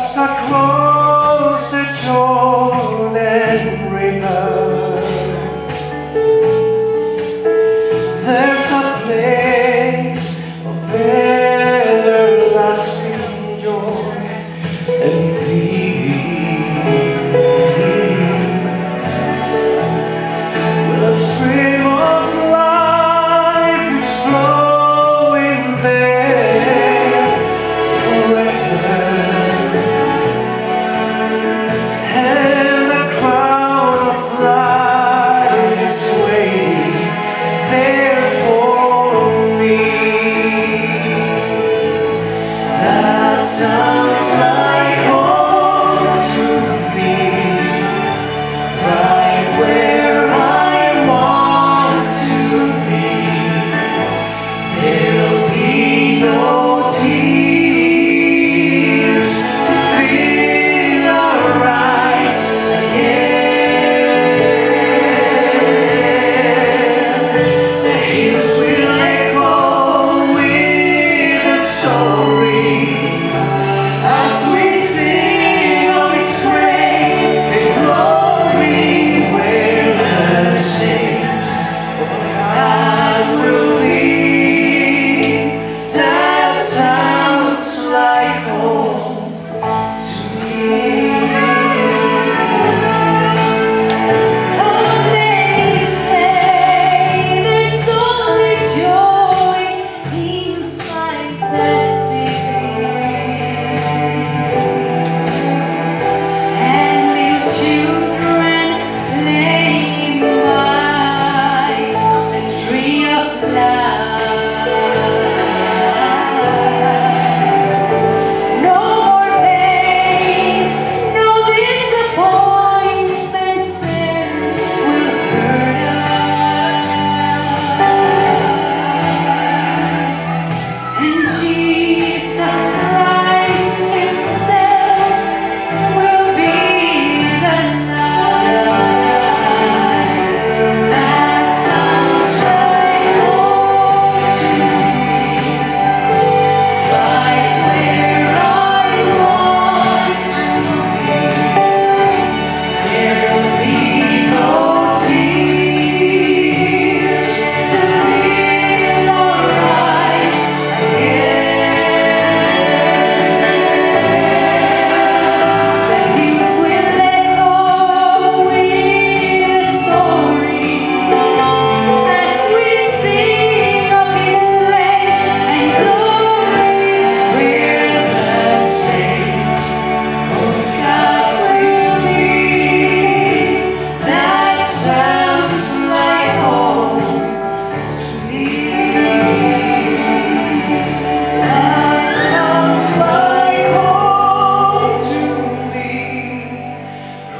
Just I cross the Jordan River? There's a place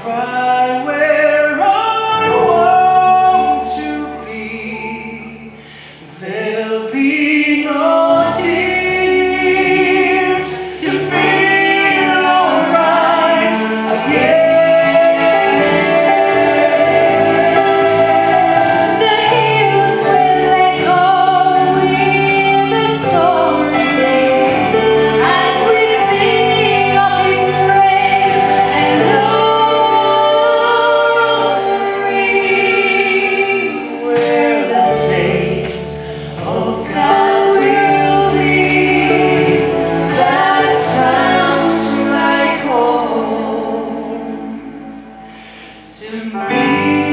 cry. to me.